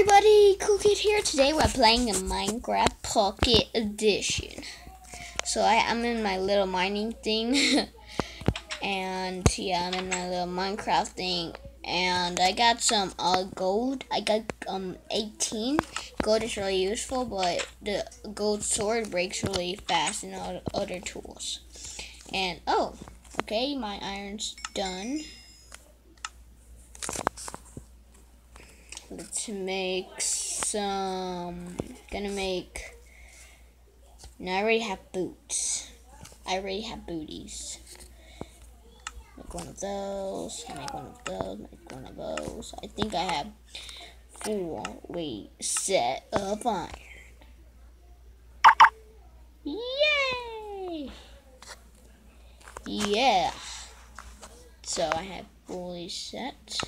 everybody, Cool here. Today we're playing a Minecraft Pocket Edition. So I, am in my little mining thing. and yeah, I'm in my little Minecraft thing. And I got some uh, gold. I got um 18. Gold is really useful, but the gold sword breaks really fast in other tools. And oh, okay, my iron's done. Let's make some. Gonna make. Now I already have boots. I already have booties. Make one of those. Make one of those. Make one of those. I think I have four. Wait, set of iron. Yay! Yeah. So I have fully set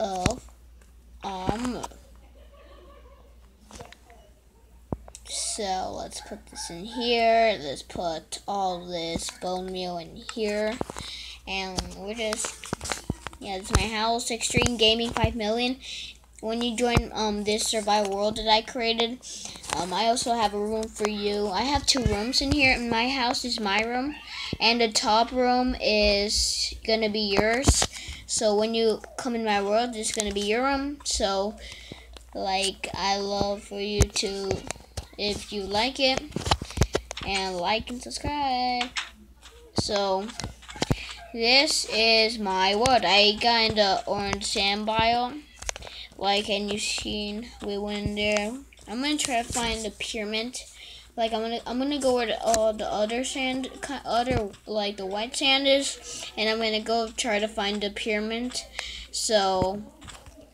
of um, so let's put this in here. Let's put all this bone meal in here. And we're just, yeah, it's my house, Extreme Gaming 5 million. When you join um, this survival world that I created, um, I also have a room for you. I have two rooms in here. My house is my room, and the top room is gonna be yours. So when you come in my world, it's gonna be your room. So, like, I love for you to, if you like it, and like and subscribe. So, this is my world. I got in the orange sand biome. Like, and you seen we went there. I'm gonna try to find the pyramid like I'm gonna I'm gonna go where the, uh, the other sand other like the white sand is and I'm gonna go try to find the pyramid. So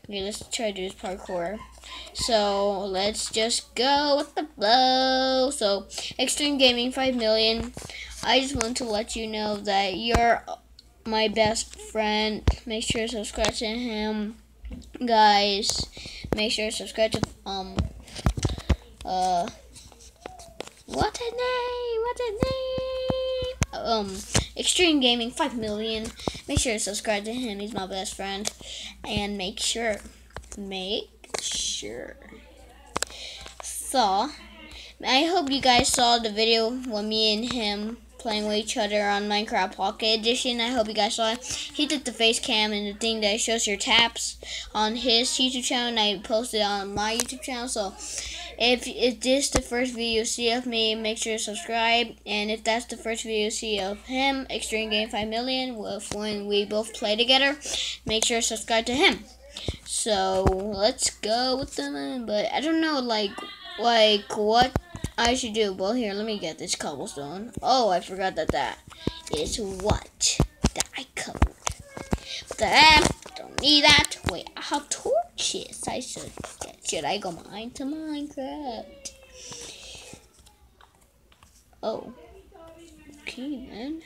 okay let's try to do this parkour. So let's just go with the flow. So extreme gaming 5 million. I just want to let you know that you're my best friend. Make sure to subscribe to him guys. Make sure to subscribe to um uh what a name! What a name! Um, Extreme Gaming, 5 million. Make sure to subscribe to him. He's my best friend. And make sure, make sure. So, I hope you guys saw the video with me and him playing with each other on Minecraft Pocket Edition. I hope you guys saw it. He did the face cam and the thing that shows your taps on his YouTube channel, and I posted on my YouTube channel. So, if, if this the first video you see of me, make sure to subscribe. And if that's the first video you see of him, Extreme Game 5 Million, with when we both play together, make sure to subscribe to him. So let's go with them. But I don't know, like, like what I should do. Well, here, let me get this cobblestone. Oh, I forgot that that is what that I covered. Then eh, don't need that. Wait, I have torches. I should. Should I go mine to Minecraft? Oh. Okay then.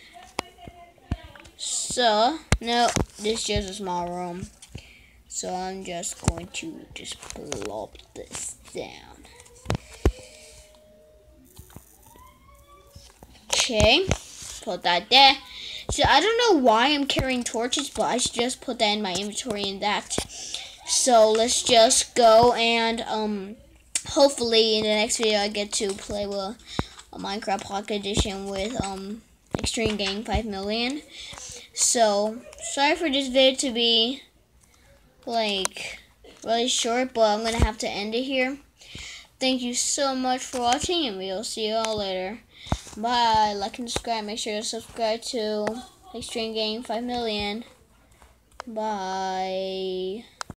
So no, this is just a small room. So I'm just going to just plop this down. Okay, put that there. So I don't know why I'm carrying torches, but I should just put that in my inventory and that. So let's just go and um hopefully in the next video I get to play with a Minecraft Pocket Edition with um Extreme Gang 5 million. So sorry for this video to be like really short, but I'm gonna have to end it here. Thank you so much for watching and we'll see you all later. Bye. Like and subscribe. Make sure to subscribe to Extreme Game 5 million. Bye.